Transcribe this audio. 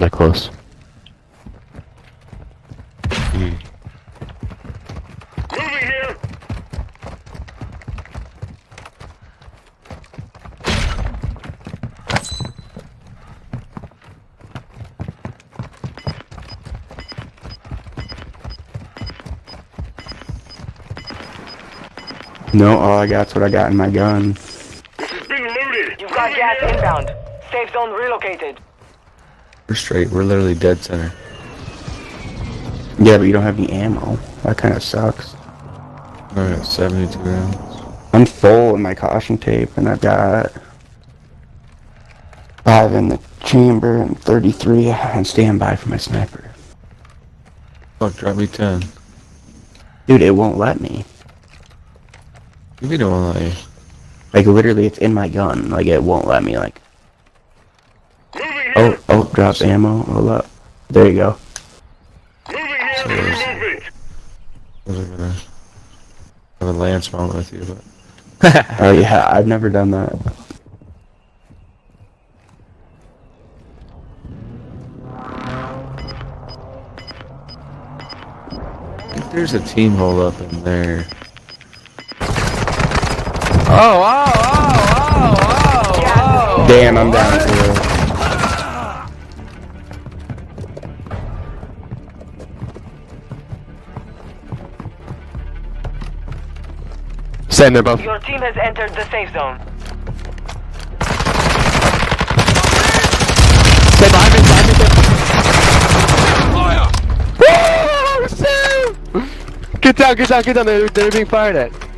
That close. Hmm. Moving here. No, all I got's what I got in my gun. This has been looted. You've got gas inbound. Safe zone relocated. We're straight. We're literally dead center. Yeah, but you don't have any ammo. That kind of sucks. Alright, 72 rounds. I'm full in my caution tape, and I've got five in the chamber and 33 on standby for my sniper. Fuck, drop me 10. Dude, it won't let me. You don't want to let you. Like literally, it's in my gun. Like it won't let me. Like Moving here. oh oh, drop ammo. Hold up. There you go. Moving here. So Enemy movement. I was gonna have a lance mount with you, but Oh yeah, I've never done that. if there's a team hold up in there. Oh, oh, oh, oh, oh, Damn, I'm oh. down to Stand above. Your team has entered the safe zone. Stay behind me, behind me. Woo! Oh, get down, get down, get down. They're, they're being fired at.